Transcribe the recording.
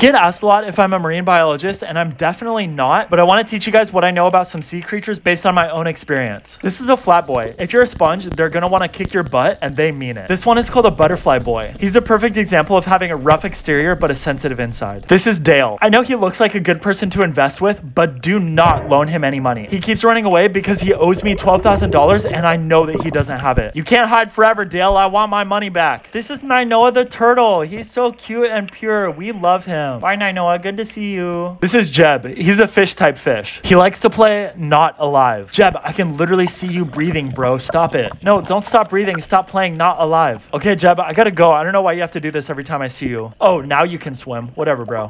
get asked a lot if I'm a marine biologist, and I'm definitely not, but I want to teach you guys what I know about some sea creatures based on my own experience. This is a flat boy. If you're a sponge, they're gonna want to kick your butt, and they mean it. This one is called a butterfly boy. He's a perfect example of having a rough exterior but a sensitive inside. This is Dale. I know he looks like a good person to invest with, but do not loan him any money. He keeps running away because he owes me $12,000 and I know that he doesn't have it. You can't hide forever, Dale. I want my money back. This is Nainoa the turtle. He's so cute and pure. We love him. Bye, Nainoa. Good to see you. This is Jeb. He's a fish type fish. He likes to play not alive. Jeb, I can literally see you breathing, bro. Stop it. No, don't stop breathing. Stop playing not alive. Okay, Jeb, I gotta go. I don't know why you have to do this every time I see you. Oh, now you can swim. Whatever, bro.